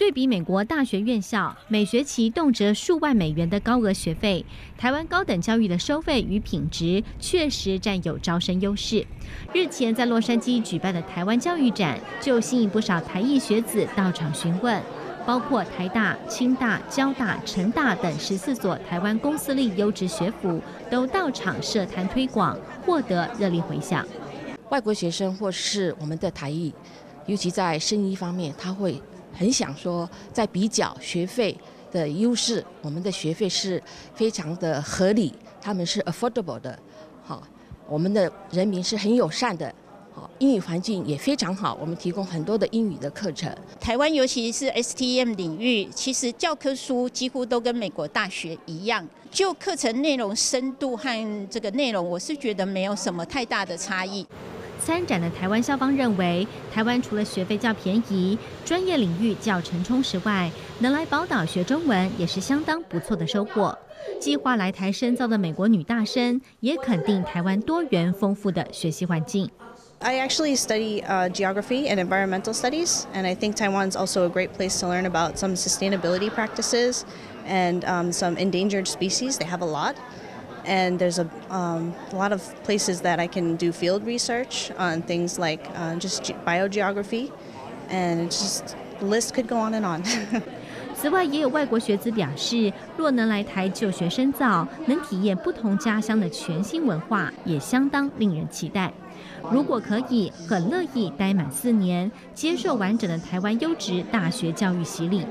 对比美国大学院校每学期动辄数万美元的高额学费，台湾高等教育的收费与品质确实占有招生优势。日前在洛杉矶举办的台湾教育展，就吸引不少台裔学子到场询问，包括台大、清大、交大、成大等十四所台湾公私立优质学府都到场设摊推广，获得热烈回响。外国学生或是我们的台裔，尤其在生医方面，他会。很想说，在比较学费的优势，我们的学费是非常的合理，他们是 affordable 的，好，我们的人民是很友善的，好，英语环境也非常好，我们提供很多的英语的课程。台湾尤其是 STM 领域，其实教科书几乎都跟美国大学一样，就课程内容深度和这个内容，我是觉得没有什么太大的差异。参展的台湾校方认为，台湾除了学费较便宜、专业领域较成充实外，能来宝岛学中文也是相当不错的收获。计划来台深造的美国女大生也肯定台湾多元丰富的学习环境。I actually study uh, geography and environmental studies, and I think Taiwan's also a great place to learn about some sustainability practices and um, some endangered species. They have a lot. And there's a, um, a lot of places that I can do field research on things like uh, just biogeography, and just the list could go on and on. 此外，也有外国学子表示，若能来台就学深造，能体验不同家乡的全新文化，也相当令人期待。如果可以，很乐意待满四年，接受完整的台湾优质大学教育洗礼。